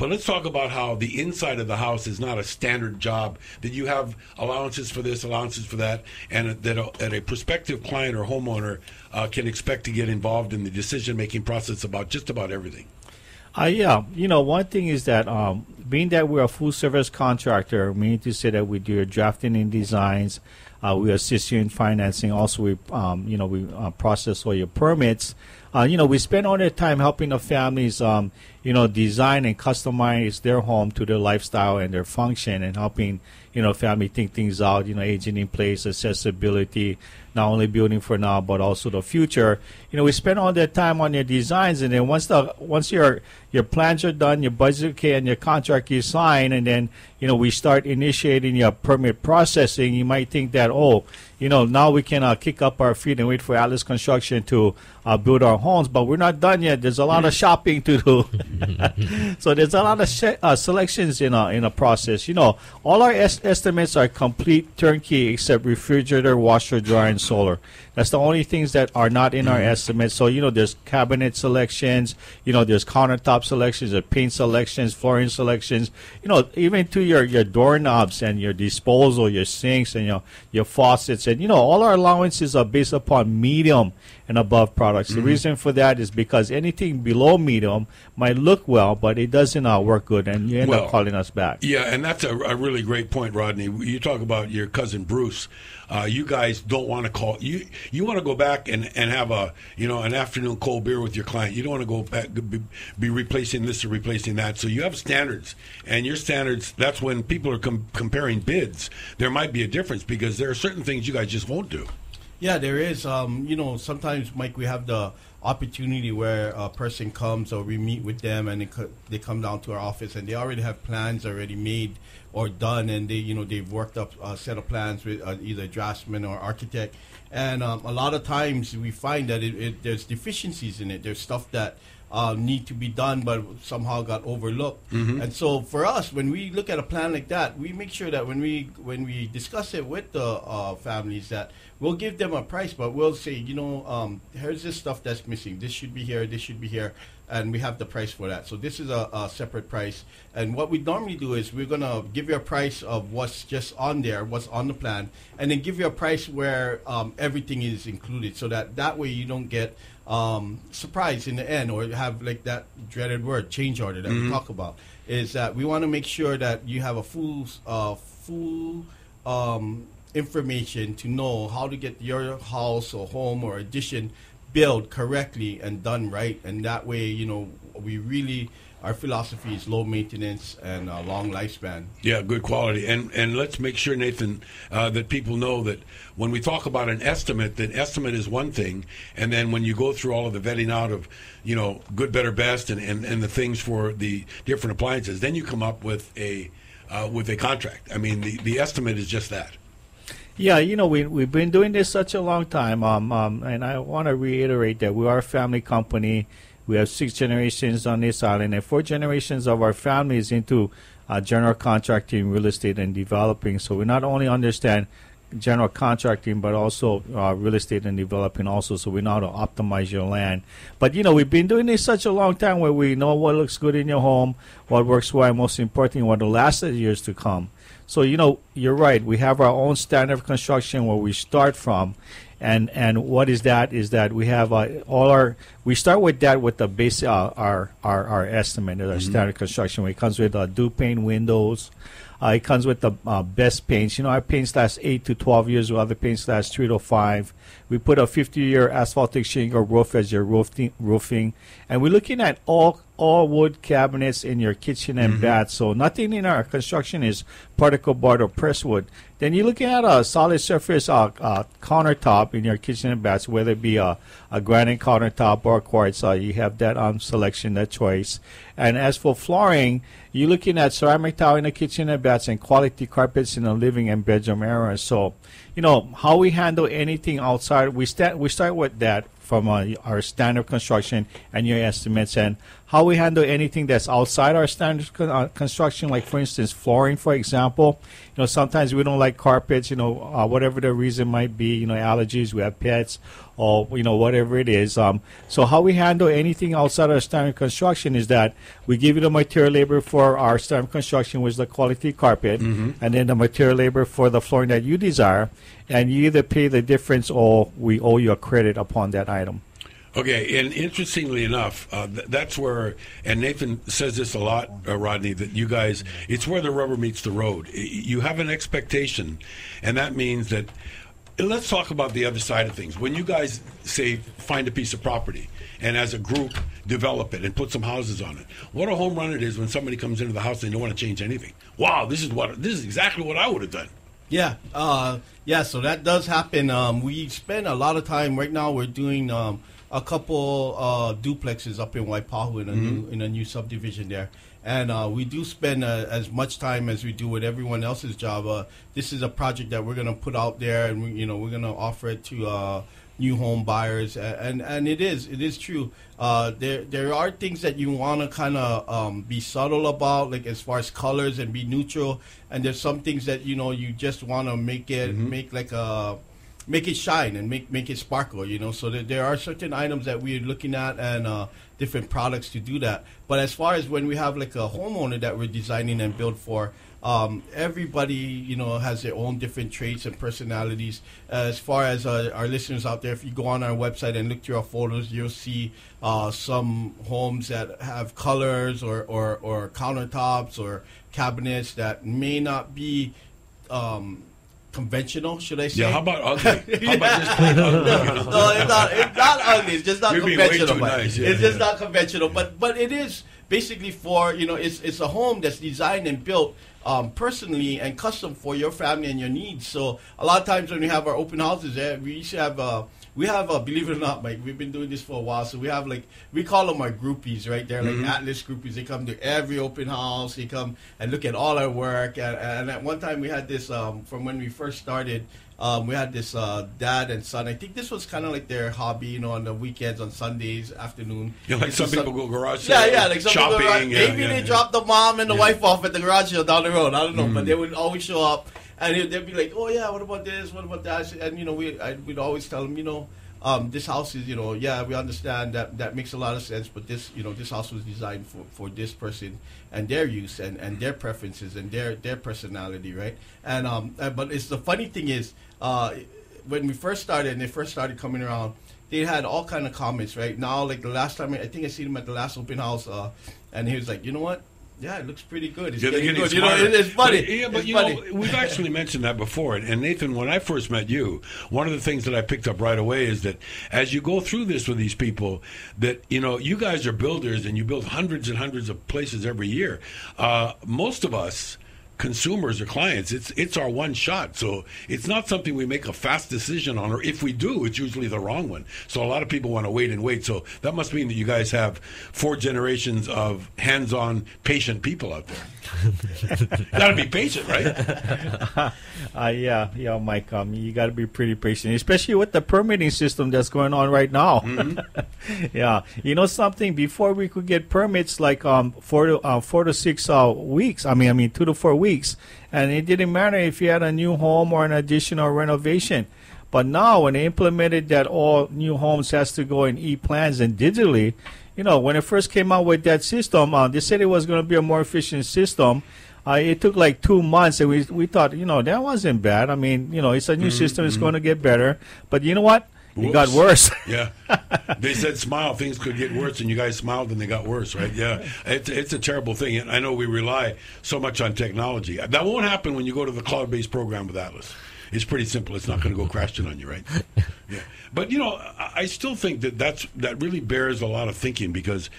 But let's talk about how the inside of the house is not a standard job. That you have allowances for this, allowances for that, and that a, that a prospective client or homeowner uh, can expect to get involved in the decision making process about just about everything. Uh, yeah, you know, one thing is that um, being that we're a full service contractor, meaning to say that we do your drafting and designs, uh, we assist you in financing. Also, we, um, you know, we uh, process all your permits. Uh, you know, we spend all the time helping the families, um, you know, design and customize their home to their lifestyle and their function, and helping, you know, family think things out. You know, aging in place, accessibility, not only building for now but also the future. You know, we spend all that time on your designs, and then once the once your your plans are done, your budget okay, and your contract is signed, and then you know we start initiating your permit processing. You might think that oh, you know, now we can uh, kick up our feet and wait for Atlas Construction to uh, build our homes, but we're not done yet. There's a lot of shopping to do. <laughs> <laughs> so there's a lot of sh- uh, selections in a in a process. You know, all our es- estimates are complete turnkey except refrigerator, washer, dryer, and solar. That's the only things that are not in our estimates. So you know, there's cabinet selections. You know, there's countertop selections, there's paint selections, flooring selections. You know, even to your your doorknobs and your disposal, your sinks and your your faucets, and you know, all our allowances are based upon medium and above products. The reason for that is because anything below medium might look well, but it doesn't uh, work good, and you end Well, up calling us back. Yeah, and that's a, a really great point, Rodney. You talk about your cousin Bruce. Uh, you guys don't want to call you. You want to go back and, and have a you know an afternoon cold beer with your client. You don't want to go back be, be replacing this or replacing that. So you have standards, and your standards. That's when people are com- comparing bids. There might be a difference because there are certain things you guys just won't do. Yeah, there is. Um, you know, sometimes, Mike, we have the opportunity where a person comes or we meet with them and they, co- they come down to our office and they already have plans already made or done and they, you know, they've worked up a set of plans with uh, either draftsman or architect. And um, a lot of times we find that it, it, there's deficiencies in it. There's stuff that uh, need to be done but somehow got overlooked. And so for us, when we look at a plan like that, we make sure that when we when we discuss it with the uh, families, that we'll give them a price, but we'll say, you know, um, here's this stuff that's missing. This should be here. This should be here, and we have the price for that. So this is a, a separate price. And what we normally do is we're gonna give you a price of what's just on there, what's on the plan, and then give you a price where um, everything is included, so that that way you don't get um, surprised in the end or have like that dreaded word change order that we talk about. Is that we want to make sure that you have a full uh, full um, information to know how to get your house or home or addition built correctly and done right, and that way, you know, we really our philosophy is low maintenance and uh, long lifespan. Yeah, good quality. And and let's make sure, Nathan, uh, that people know that when we talk about an estimate, that estimate is one thing, and then when you go through all of the vetting out of, you know, good, better, best, and, and, and the things for the different appliances, then you come up with a uh, with a contract. I mean, the, the estimate is just that. Yeah, you know, we, we've been doing this such a long time, um, um, and I want to reiterate that we are a family company. We have six generations on this island, and four generations of our families into uh, general contracting, real estate, and developing. So we not only understand general contracting, but also uh, real estate and developing also. So we know how to optimize your land. But you know, we've been doing this such a long time where we know what looks good in your home, what works well, and most importantly, what will last years to come. So you know, you're right. We have our own standard of construction where we start from, and and what is that? Is that we have uh, all our we start with that with the base uh, our our our estimate of our standard construction. Where it comes with uh, dual pane windows, Uh, it comes with the uh, best paints. You know, our paints last 8 to 12 years, while other paints last 3 to 5. We put a 50-year asphaltic shingle roof as your roofing, roofing. And we're looking at all all wood cabinets in your kitchen and Mm-hmm. bath. So nothing in our construction is particle board or press wood. Then you're looking at a solid surface uh, uh, countertop in your kitchen and baths, whether it be a, a granite countertop or quartz. Uh, you have that um, selection, that choice. And as for flooring, you're looking at ceramic tile in the kitchen and baths and quality carpets in the living and bedroom area. So, you know, how we handle anything outside, we, start we start with that from uh, our standard construction and your estimates and how we handle anything that's outside our standard uh, construction like for instance flooring for example. You know sometimes we don't like carpets you know uh, whatever the reason might be you know allergies we have pets or you know whatever it is um, so how we handle anything outside our standard construction is that we give you the material labor for our standard construction which is the quality carpet and then the material labor for the flooring that you desire and you either pay the difference or we owe you a credit upon that item Okay, and interestingly enough, uh, th- that's where, and Nathan says this a lot, uh, Rodney, that you guys, it's where the rubber meets the road. You have an expectation, and that means that. Let's talk about the other side of things. When you guys say find a piece of property and as a group develop it and put some houses on it, what a home run it is when somebody comes into the house and they don't want to change anything. Wow, this is what this is exactly what I would have done. Yeah, uh, yeah. So that does happen. Um, we spend a lot of time right now. We're doing um, a couple uh, duplexes up in Waipahu in a new in a new subdivision there, and uh, we do spend uh, as much time as we do with everyone else's job. Uh, this is a project that we're going to put out there, and we, you know we're going to offer it to. Uh, new home buyers a- and and it is it is true uh there there are things that you want to kind of um be subtle about like as far as colors and be neutral and there's some things that you know you just want to make it make like a make it shine and make make it sparkle you know so that there are certain items that we're looking at and uh different products to do that. But as far as when we have like a homeowner that we're designing and build for um, everybody you know has their own different traits and personalities. As far as uh, our listeners out there if you go on our website and look through our photos you'll see uh, some homes that have colors or, or, or countertops or cabinets that may not be um, conventional should i say Yeah, how about ugly? <laughs> How about just plain ugly? no, it's not. It's not ugly. It's just not <laughs> You're conventional. nice, yeah, it's just not conventional. But but it is basically for you know it's it's a home that's designed and built um, personally and custom for your family and your needs. So a lot of times when we have our open houses, eh, we used to have. Uh, we have, uh, believe it or not, Mike, we've been doing this for a while. So we have like, we call them our groupies, right? They're like Mm-hmm. Atlas groupies. They come to every open house. They come and look at all our work. And, and at one time we had this, um, from when we first started, um, we had this uh, dad and son. I think this was kind of like their hobby, you know, on the weekends, on Sundays, afternoon. Yeah, like This some people go garage Yeah, sale, yeah, like some people shopping. go, yeah, maybe yeah, they yeah. drop the mom and the Yeah. wife off at the garage sale down the road. I don't know, Mm. but they would always show up and they'd be like, "Oh yeah, what about this? What about that?" And you know, we I, we'd always tell them, you know. Um, this house is, you know, yeah, we understand that that makes a lot of sense, but this, you know, this house was designed for, for this person and their use and, and their preferences and their their personality, right? And um, uh, but it's the funny thing is, uh, when we first started and they first started coming around, they had all kind of comments, right? Now, like the last time, I think I seen him at the last open house, uh, and he was like, you know what? Yeah, it looks pretty good. It's Yeah, getting getting good. You know, it, it's funny. But, yeah, but it's you funny. know, we've actually mentioned that before. And, and Nathan, when I first met you, one of the things that I picked up right away is that as you go through this with these people, that you know, you guys are builders and you build hundreds and hundreds of places every year. Uh, most of us. Consumers or clients, it's it's our one shot, so it's not something we make a fast decision on. Or if we do, it's usually the wrong one. So a lot of people want to wait and wait. So that must mean that you guys have four generations of hands-on, patient people out there. <laughs> Got to be patient, right? <laughs> Uh, yeah, yeah, Mike. Um, you got to be pretty patient, especially with the permitting system that's going on right now. <laughs> yeah, you know something. Before we could get permits, like um, four to uh, four to six uh, weeks. I mean, I mean, two to four weeks, and it didn't matter if you had a new home or an additional renovation. But now, when they implemented that all new homes has to go in e plans and digitally, you know, when it first came out with that system, uh, they said it was going to be a more efficient system. Uh, it took like two months, and we we thought, you know, that wasn't bad. I mean, you know, it's a new system; it's going to get better. But you know what? It got worse. <laughs> Yeah, they said smile, things could get worse, and you guys smiled and they got worse, right? Yeah, it's it's a terrible thing. And I know we rely so much on technology. That won't happen when you go to the cloud-based program with Atlas. It's pretty simple. It's not going to go crashing on you, right? <laughs> Yeah, but you know, I, I still think that that's that really bears a lot of thinking because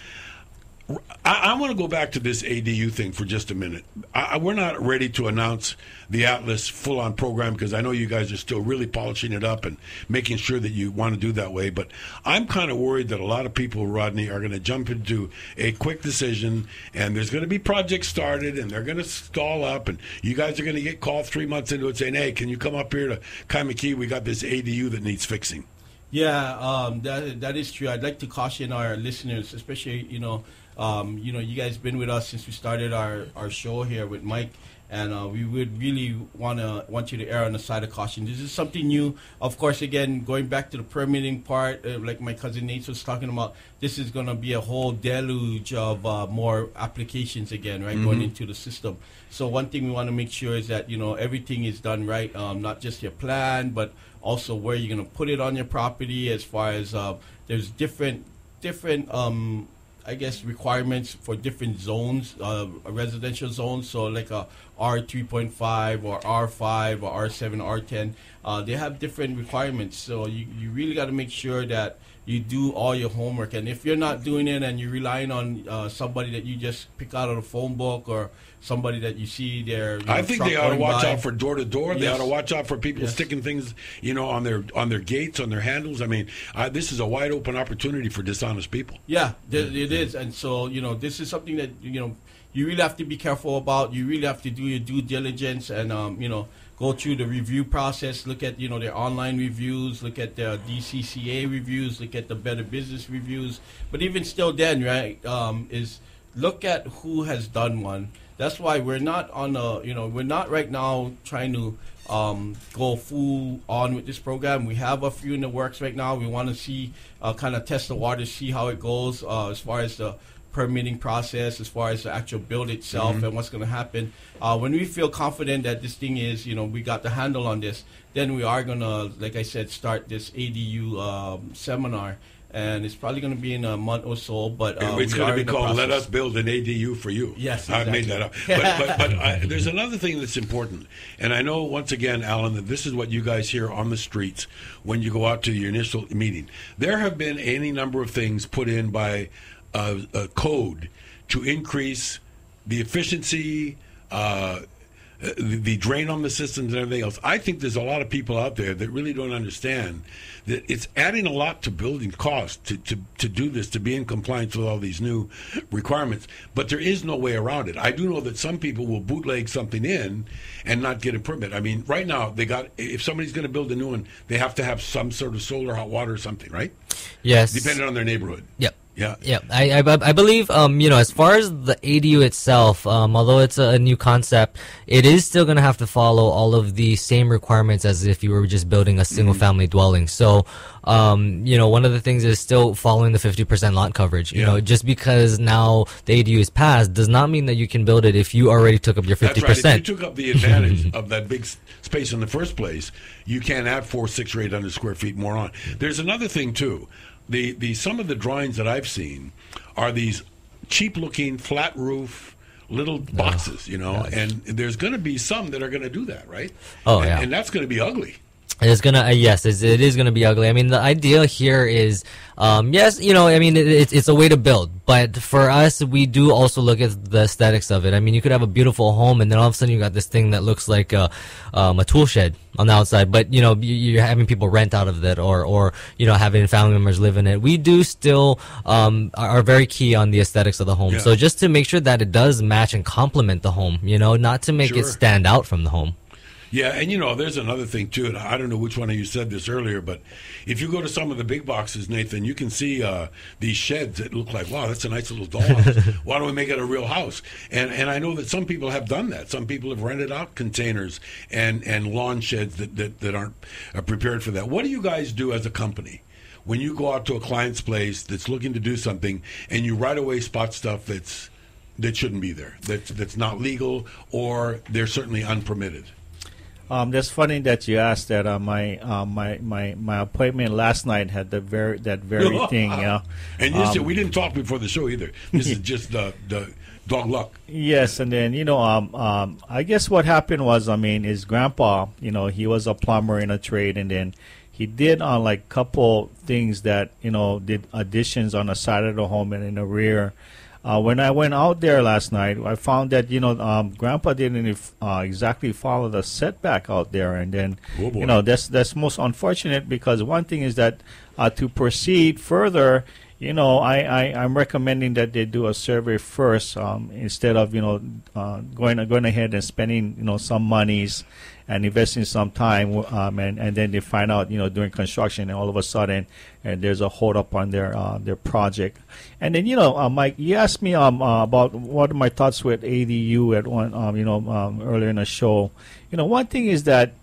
I, I want to go back to this ADU thing for just a minute. I, we're not ready to announce the Atlas full on program because I know you guys are still really polishing it up and making sure that you want to do that way. But I'm kind of worried that a lot of people, Rodney, are going to jump into a quick decision and there's going to be projects started and they're going to stall up and you guys are going to get called three months into it saying, hey, can you come up here to Kaimuki? We got this ADU that needs fixing. Yeah, um, that that is true. I'd like to caution our listeners, especially you know um, you know, you guys been with us since we started our, our show here with Mike, and uh, we would really want to want you to err on the side of caution. This is something new. Of course, again, going back to the permitting part, uh, like my cousin Nate was talking about, this is going to be a whole deluge of uh, more applications again, right, mm-hmm. going into the system. So one thing we want to make sure is that you know everything is done right, um, not just your plan, but also where you're going to put it on your property. As far as uh, there's different different um, I guess requirements for different zones, uh, residential zones. So like a R three point five or R five or R seven, R ten. Uh, they have different requirements. So you, you really got to make sure that you do all your homework. And if you're not doing it and you're relying on uh, somebody that you just pick out of the phone book or somebody that you see there. You know, I think they ought to watch by. out for door to door. They ought to watch out for people yes. sticking things, you know, on their on their gates, on their handles. I mean, uh, this is a wide open opportunity for dishonest people. Yeah, it, it is, and so you know, this is something that you know you really have to be careful about. You really have to do your due diligence, and um, you know, go through the review process. Look at you know their online reviews. Look at their DCCA reviews. Look at the Better Business reviews. But even still, then right um, is look at who has done one that's why we're not on a you know we're not right now trying to um, go full on with this program. We have a few in the works right now. We want to see uh, kind of test the water, see how it goes uh, as far as the permitting process, as far as the actual build itself mm-hmm. and what's going to happen. Uh, when we feel confident that this thing is, you know, we got the handle on this, then we are going to, like I said, start this ADU um, seminar and it's probably going to be in a month or so. But uh, it's going to be called "Let Us Build an ADU for You." Yes, exactly. I made that up. But, but, but <laughs> I, there's another thing that's important, and I know once again, Alan, that this is what you guys hear on the streets when you go out to your initial meeting. There have been any number of things put in by a, a code to increase the efficiency. Uh, the, the drain on the systems and everything else. I think there's a lot of people out there that really don't understand that it's adding a lot to building costs to, to, to do this, to be in compliance with all these new requirements. But there is no way around it. I do know that some people will bootleg something in and not get a permit. I mean, right now, they got, if somebody's going to build a new one, they have to have some sort of solar hot water or something, right? Yes. Depending on their neighborhood. Yep. Yeah, yeah. I, I, I believe um you know as far as the ADU itself, um although it's a, a new concept, it is still gonna have to follow all of the same requirements as if you were just building a single mm-hmm. family dwelling. So, um you know one of the things is still following the fifty percent lot coverage. You yeah. know just because now the ADU is passed does not mean that you can build it if you already took up your fifty percent. That's Right. If you took up the advantage <laughs> of that big space in the first place, you can't add four, six, or eight hundred square feet more on. There's another thing too the the some of the drawings that I've seen are these cheap looking flat roof little boxes, you know, and there's going to be some that are going to do that, right? Oh and, yeah, and that's going to be ugly. It's gonna uh, yes, it's, it is gonna be ugly. I mean, the idea here is, um, yes, you know, I mean, it, it's it's a way to build, but for us, we do also look at the aesthetics of it. I mean, you could have a beautiful home, and then all of a sudden you got this thing that looks like a, um, a tool shed on the outside, but you know, you're having people rent out of it, or or you know, having family members live in it. We do still um, are very key on the aesthetics of the home. Yeah. So just to make sure that it does match and complement the home, you know, not to make sure. it stand out from the home. Yeah, and you know, there's another thing too, and I don't know which one of you said this earlier, but if you go to some of the big boxes, Nathan, you can see uh, these sheds that look like, wow, that's a nice little dollhouse. <laughs> Why don't we make it a real house? And and I know that some people have done that. Some people have rented out containers and and lawn sheds that that, that aren't uh, prepared for that. What do you guys do as a company? When you go out to a client's place that's looking to do something, and you right away spot stuff that's that shouldn't be there, that's that's not legal, or they're certainly unpermitted. Um, that's funny that you asked that. Uh, my uh, my my my appointment last night had the very that very <laughs> thing. Yeah, and you said we didn't talk before the show either. This is <laughs> just the the dog luck. Yes, and then you know, um, um, I guess what happened was, I mean, his grandpa, you know, he was a plumber in a trade, and then he did on like couple things that you know did additions on the side of the home and in the rear. Uh, when I went out there last night, I found that you know um, Grandpa didn't uh, exactly follow the setback out there, and then Oh, you know that's that's most unfortunate because one thing is that uh, to proceed further, you know, I, I I'm recommending that they do a survey first um, instead of you know uh, going going ahead and spending you know some monies and investing some time, um, and and then they find out you know during construction, and all of a sudden, and there's a hold up on their uh, their project, and then you know, uh, Mike, you asked me um uh, about what are my thoughts with ADU at one um you know um, earlier in the show, you know, one thing is that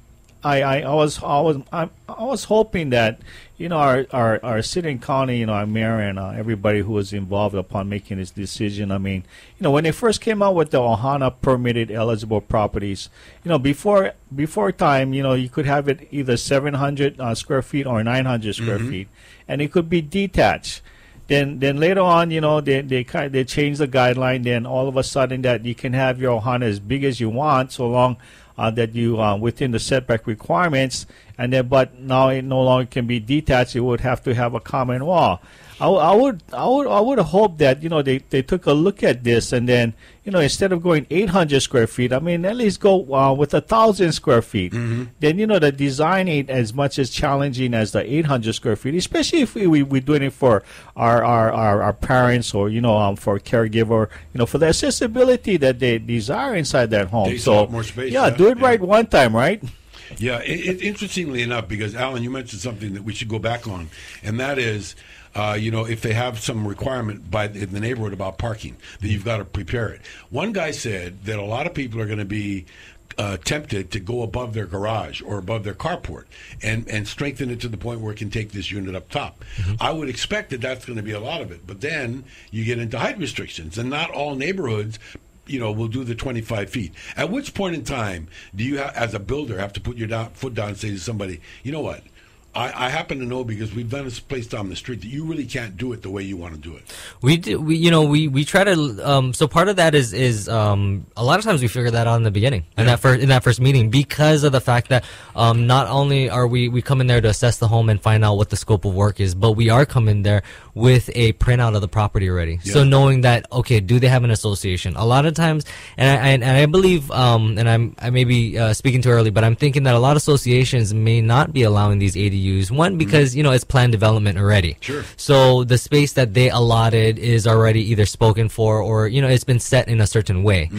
I, I, I was I was I, I was hoping that you know our, our, our city and county you know our mayor and uh, everybody who was involved upon making this decision. I mean, you know when they first came out with the Ohana permitted eligible properties, you know before before time you know you could have it either 700 uh, square feet or 900 square feet, and it could be detached. Then, then later on, you know, they they kind they changed the guideline. Then all of a sudden, that you can have your Ohana as big as you want, so long uh, that you uh, within the setback requirements. And then, but now it no longer can be detached. It would have to have a common wall. I, would I would I would hope that you know they, they took a look at this and then you know instead of going 800 square feet, I mean at least go uh, with a thousand square feet. Then you know the design ain't as much as challenging as the 800 square feet, especially if we we we're doing it for our our, our, our parents or you know um, for a caregiver, you know for the accessibility that they desire inside that home. A so more space, yeah, yeah, do it yeah. right one time, right? Yeah, it, it, interestingly enough, because Alan, you mentioned something that we should go back on, and that is, uh, you know, if they have some requirement by the, in the neighborhood about parking, that you've got to prepare it. One guy said that a lot of people are going to be. Uh, tempted to go above their garage or above their carport and, and strengthen it to the point where it can take this unit up top. I would expect that that's going to be a lot of it. But then you get into height restrictions, and not all neighborhoods you know, will do the 25 feet. At which point in time do you, ha- as a builder, have to put your down, foot down and say to somebody, you know what? I, I happen to know because we've done this place down the street that you really can't do it the way you want to do it. We do, we, you know, we, we try to, um, so part of that is, is, um, a lot of times we figure that out in the beginning, in that first, in that first meeting, because of the fact that, um, not only are we, we come in there to assess the home and find out what the scope of work is, but we are coming there with a printout of the property already. So knowing that, okay, do they have an association? A lot of times, and I, and, and I believe, um, and I'm, I may be, uh, speaking too early, but I'm thinking that a lot of associations may not be allowing these ADUs. One, because, you know, it's planned development already. Sure. So the space that they allotted is already either spoken for or you know it's been set in a certain way.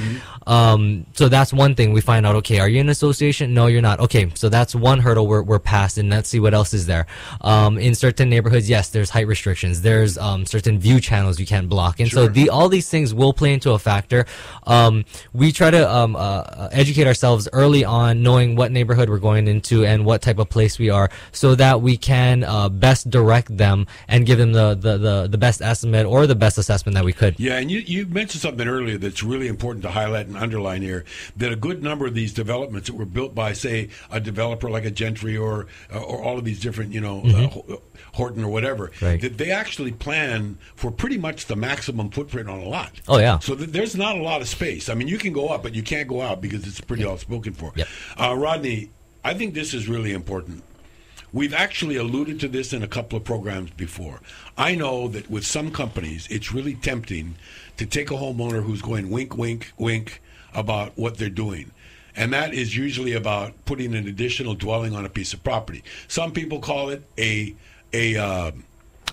Um, so that's one thing we find out. Okay, are you an association? No, you're not. Okay, so that's one hurdle we're, we're past, and let's see what else is there. Um, in certain neighborhoods, yes, there's height restrictions. There's um, certain view channels you can't block, and so the all these things will play into a factor. Um, we try to um, uh, uh, educate ourselves early on, knowing what neighborhood we're going into and what type of place we are, so that we can uh, best direct them and give them the, the, the, the best estimate or the best assessment that we could. Yeah, and you, you mentioned something earlier that's really important to highlight and underline here that a good number of these developments that were built by, say, a developer like a Gentry or uh, or all of these different, you know, uh, Horton or whatever, Right. that they actually plan for pretty much the maximum footprint on a lot. Oh, yeah. So th- there's not a lot of space. I mean, you can go up, but you can't go out because it's pretty all spoken for. Yep. Uh, Rodney, I think this is really important. We've actually alluded to this in a couple of programs before. I know that with some companies, it's really tempting to take a homeowner who's going wink, wink, wink about what they're doing. And that is usually about putting an additional dwelling on a piece of property. Some people call it a a uh,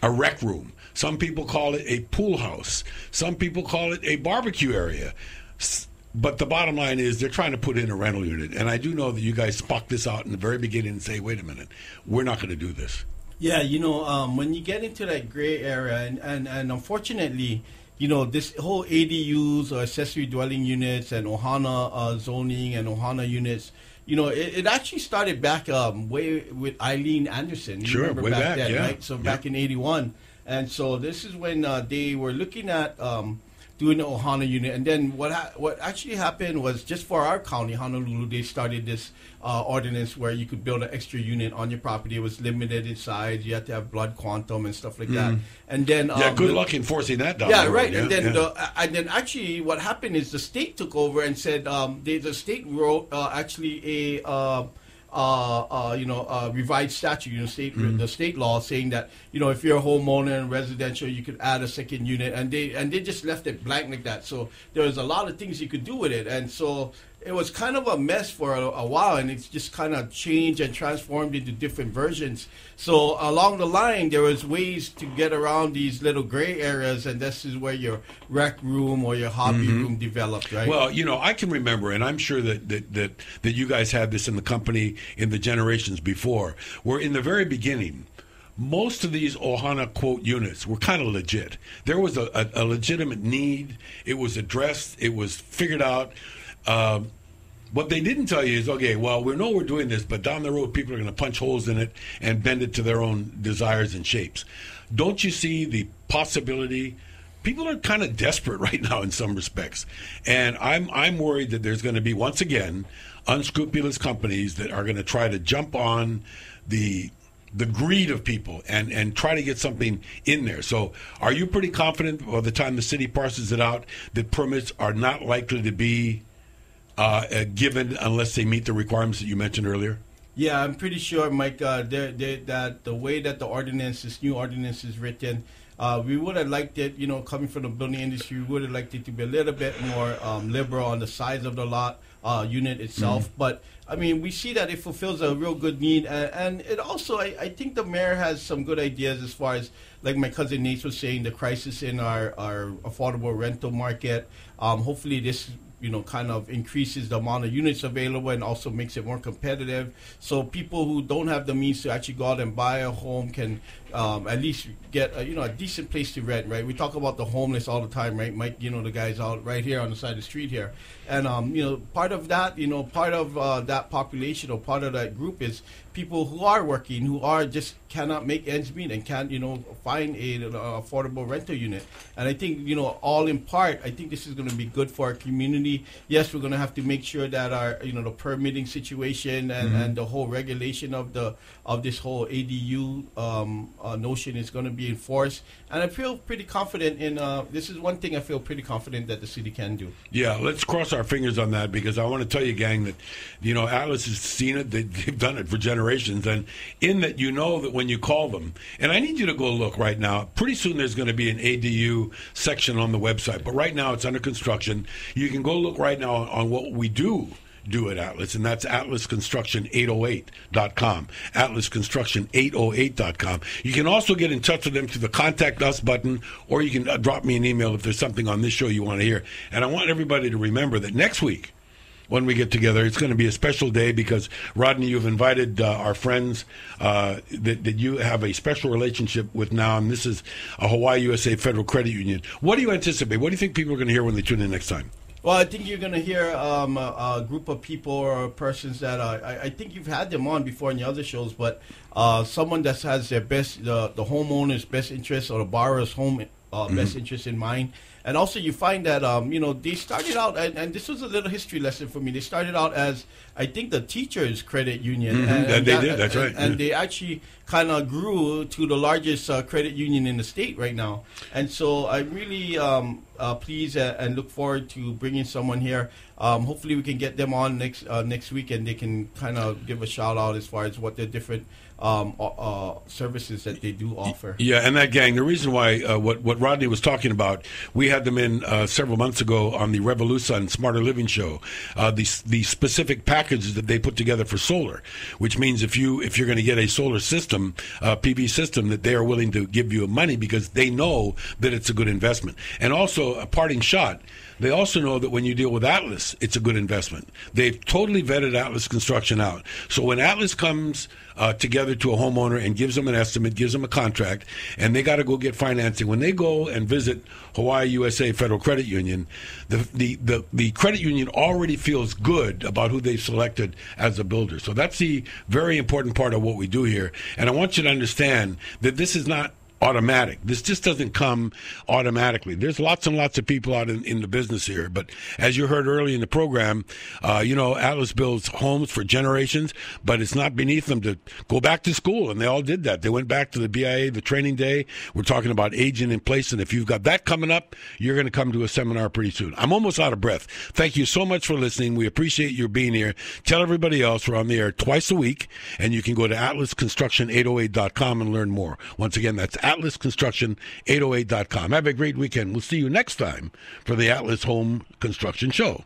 a rec room. Some people call it a pool house. Some people call it a barbecue area. But the bottom line is they're trying to put in a rental unit. And I do know that you guys sparked this out in the very beginning and say, wait a minute, we're not going to do this. Yeah, you know, um, when you get into that gray area, and, and, and unfortunately, you know, this whole ADUs or accessory dwelling units and Ohana uh, zoning and Ohana units, you know, it, it actually started back um, way with Eileen Anderson. You Sure, remember way back, then, yeah. right? So back in '81, and so this is when uh, they were looking at um, doing the Ohana unit. And then what ha- what actually happened was just for our county, Honolulu, they started this uh, ordinance where you could build an extra unit on your property. It was limited in size. You had to have blood quantum and stuff like that. And then Yeah, um, good the- luck enforcing that down yeah, road, right. and then yeah. the, and then actually, what happened is the state took over and said um, they, the state wrote uh, actually a. Uh, uh, uh, you know, uh, revised statute, you know, state Mm-hmm. the state law saying that you know if you're a homeowner and residential, you could add a second unit, and they and they just left it blank like that. So there was a lot of things you could do with it, and so it was kind of a mess for a, a while, and it's just kind of changed and transformed into different versions. So along the line, there was ways to get around these little gray areas, and this is where your rec room or your hobby room developed, right? Mm-hmm. Well, you know, I can remember, and I'm sure that, that, that, that you guys had this in the company in the generations before, where in the very beginning, most of these Ohana quote units were kind of legit. There was a, a, a legitimate need. It was addressed. It was figured out. Um, what they didn't tell you is, okay, well, we know we're doing this, but down the road, people are going to punch holes in it and bend it to their own desires and shapes. Don't you see the possibility? People are kind of desperate <laughs> right now in some respects, and I'm I'm worried that there's going to be once again unscrupulous companies that are going to try to jump on the the greed of people and and try to get something in there. So, are you pretty confident by the time the city parses it out that permits are not likely to be uh, uh, given unless they meet the requirements that you mentioned earlier? Yeah, I'm pretty sure, Mike, uh, they're, they that the way that the ordinance, this new ordinance is written, uh, we would have liked it, you know, coming from the building industry, we would have liked it to be a little bit more um, liberal on the size of the lot uh, unit itself. But, I mean, we see that it fulfills a real good need. And, and it also, I, I think the mayor has some good ideas as far as, like my cousin Nate was saying, the crisis in our, our affordable rental market. Um, hopefully, this you know, kind of increases the amount of units available and also makes it more competitive. So people who don't have the means to actually go out and buy a home can um, at least get a, you know a decent place to rent. Right? We talk about the homeless all the time, right? Mike, you know, the guys out right here on the side of the street here, and um, you know, part of that, you know, part of uh, that population or part of that group is people who are working, who are just cannot make ends meet and can't, you know, find a, an affordable rental unit. And I think, you know, all in part, I think this is going to be good for our community. Yes, we're going to have to make sure that our, you know, the permitting situation and, and the whole regulation of the of this whole ADU um, uh, notion is going to be enforced. And I feel pretty confident in. Uh, this is one thing I feel pretty confident that the city can do. Yeah, let's cross our fingers on that because I want to tell you, gang, that you know Atlas has seen it. They- They've done it for generations, and in that you know that when you call them, and I need you to go look right now. Pretty soon there's going to be an ADU section on the website, but right now it's under construction. You can go look right now on what we do do at Atlas, and that's atlasconstruction808.com. Atlasconstruction808.com. You can also get in touch with them through the contact us button, or you can uh, drop me an email if there's something on this show you want to hear. And I want everybody to remember that next week, when we get together. It's going to be a special day because Rodney, you've invited uh, our friends uh, that, that you have a special relationship with now, and this is a Hawaii USA Federal Credit Union. What do you anticipate? What do you think people are going to hear when they tune in next time? Well, I think you're going to hear um, a, a group of people or persons that uh, I, I think you've had them on before in the other shows, but uh, someone that has their best, the, the homeowner's best interest or the borrower's home uh, best interest in mind. And also, you find that um, you know they started out, and, and this was a little history lesson for me. They started out as I think the teachers' credit union, Mhm, and, and they that- did, that's and- right, And yeah. they actually kind of grew to the largest uh, credit union in the state right now. And so I'm really um, uh, pleased and look forward to bringing someone here. Um, hopefully, we can get them on next uh, next week, and they can kind of give a shout out as far as what the different um, uh, uh, services that they do offer. Yeah, and that gang. The reason why uh, what what Rodney was talking about, we had them in uh, several months ago on the Revolution Smarter Living show. Uh, the the specific packages that they put together for solar, which means if you if you're going to get a solar system, uh, PV system, that they are willing to give you money because they know that it's a good investment. And also a parting shot. They also know that when you deal with Atlas, it's a good investment. They've totally vetted Atlas Construction out. So when Atlas comes uh, together to a homeowner and gives them an estimate, gives them a contract, and they got to go get financing, when they go and visit Hawaii USA Federal Credit Union, the, the, the, the credit union already feels good about who they've selected as a builder. So that's the very important part of what we do here. And I want you to understand that this is not automatic. This just doesn't come automatically. There's lots and lots of people out in, in the business here, but as you heard early in the program, uh, you know, Atlas builds homes for generations, but it's not beneath them to go back to school, and they all did that. They went back to the BIA, the training day. We're talking about aging in place, and if you've got that coming up, you're going to come to a seminar pretty soon. I'm almost out of breath. Thank you so much for listening. We appreciate your being here. Tell everybody else we're on the air twice a week, and you can go to atlasconstruction808.com and learn more. Once again, that's atlasconstruction808.com. Have a great weekend. We'll see you next time for the Atlas Home Construction Show.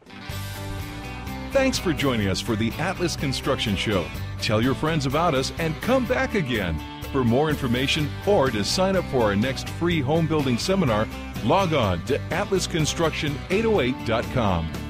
Thanks for joining us for the Atlas Construction Show. Tell your friends about us and come back again. For more information or to sign up for our next free home building seminar, log on to atlasconstruction808.com.